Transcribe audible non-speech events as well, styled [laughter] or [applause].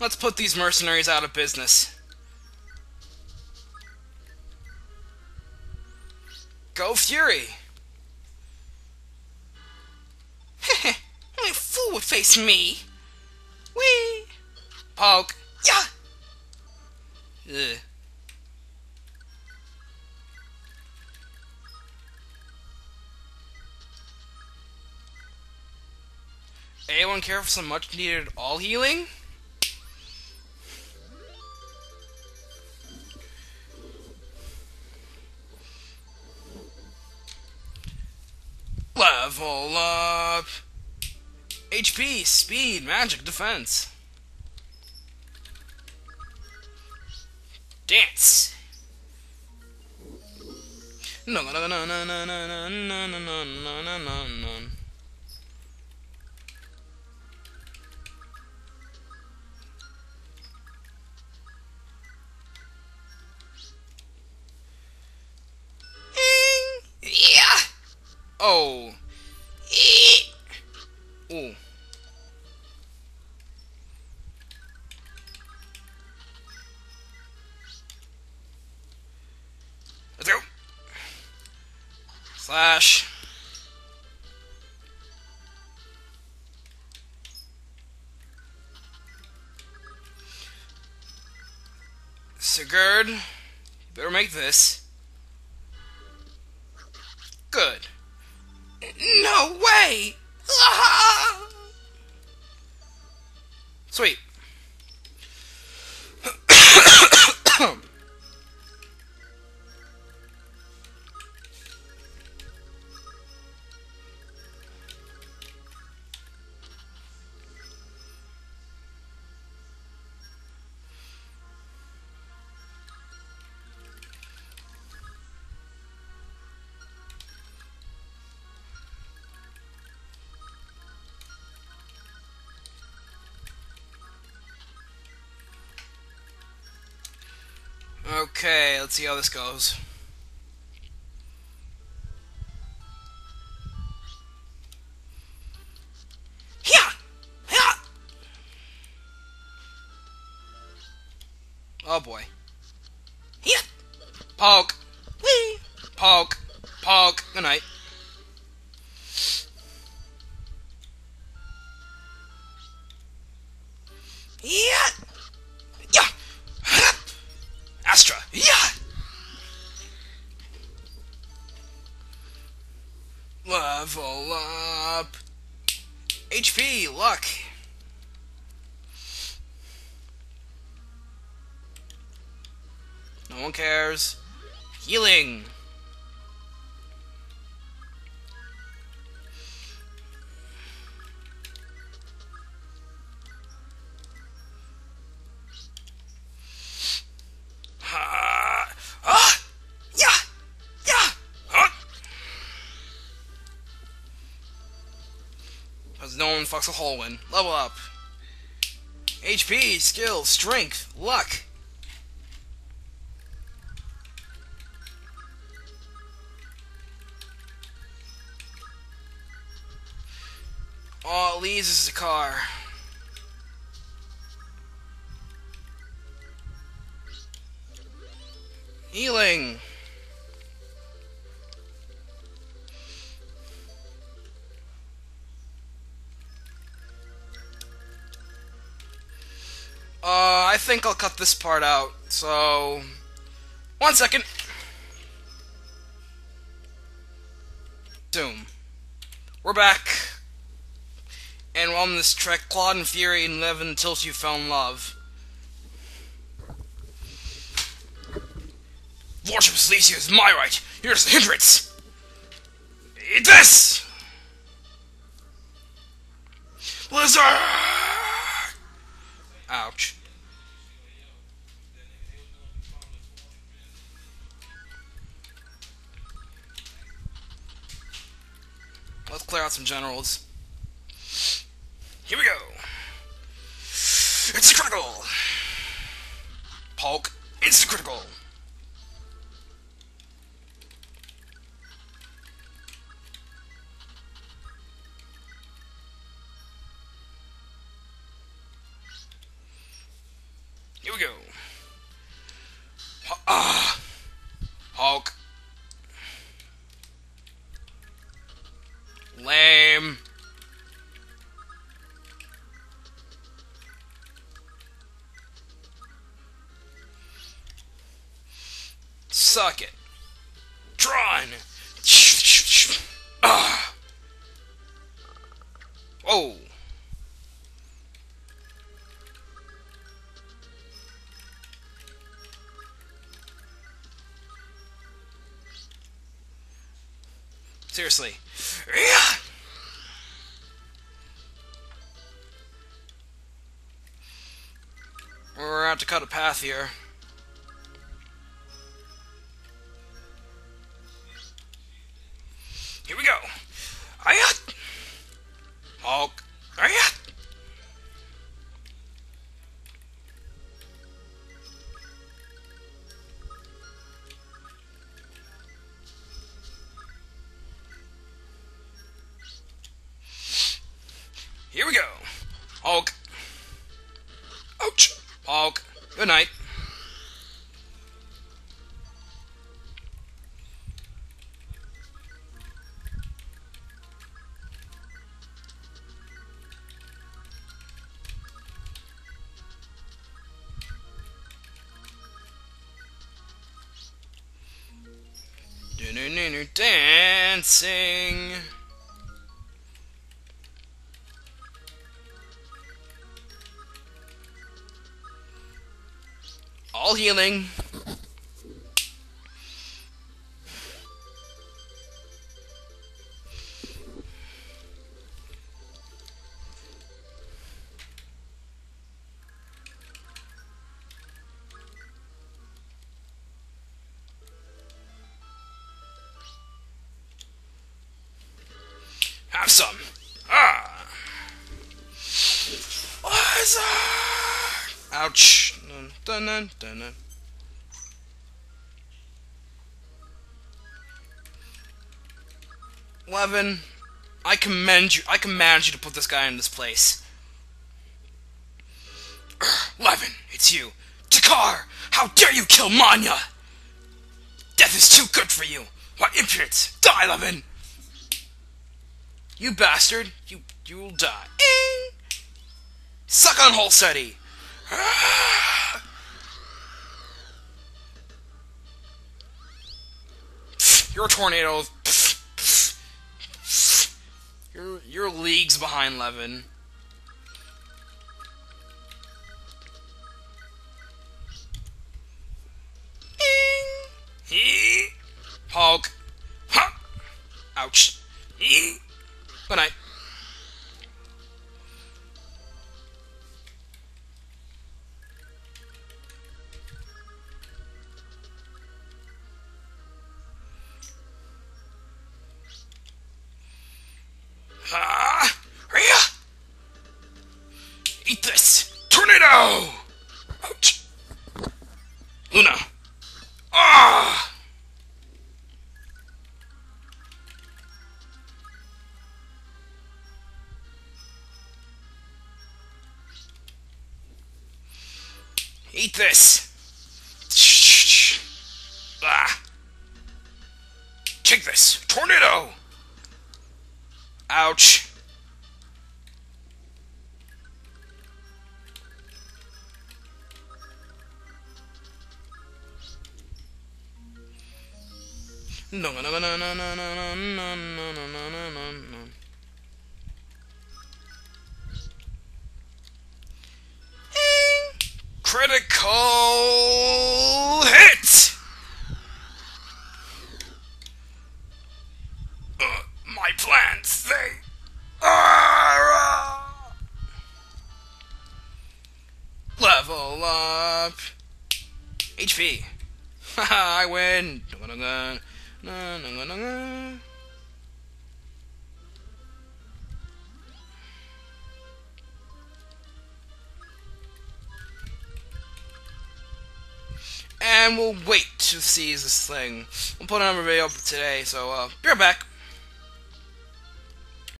Let's put these mercenaries out of business. Go Fury! [laughs] Only a fool would face me. Wee. Poke. Yeah. Ugh. Anyone care for some much needed all healing? Level up! HP, speed, magic, defense. Dance! No, no, no, no, no, no, no, no, no, no, no, no, no, Oh. Ooh. Let's go. Slash. Sigurd, you better make this. Good. No way. Ah. Sweet. Okay, let's see how this goes. Yeah. Yeah. Oh boy. Yeah. Poke, Wee. poke, poke. Good night. Astra. Yeah. Level up. HP, luck. No one cares. Healing. Fucks a hole in. Level up. HP, skill, strength, luck. All it leaves is a car. Healing. Uh, I think I'll cut this part out. So, one second. Zoom. We're back. And we're on this trek, Claude and Fury and live until you fell in love. Worship Silesia is my right. Here's the hindrance. Eat this! Blizzard! Ouch. Let's clear out some generals. Here we go. It's critical. Polk, it's critical. Suck it. Tron! Ah! Whoa! Seriously. We're out to cut a path. Here Hulk. Ouch. Hulk. Good night. Dancing. Healing. Have some. Ah. Ouch. Dun, dun, dun, dun. Levin, I commend you. I command you to put this guy in this place. [clears throat] Levin, it's you. Daccar, how dare you kill Manya? Death is too good for you. What impudence! Die, Levin! You bastard! You you will die. Ing! Suck on Holsety! [sighs] Ah. You're a tornado. You're you're leagues behind Levin. Hulk. Huh! Ouch. Good night. Tornado! Ouch! Luna! Ah! Eat this! Ah! Take this! Tornado! Ouch. Critical hit! Uh, my plans, they are. Uh, level up. HP. Haha, [laughs] I win. Na, na, na, na. And we'll wait to see this thing. We'll put another video up today, so uh, be right back.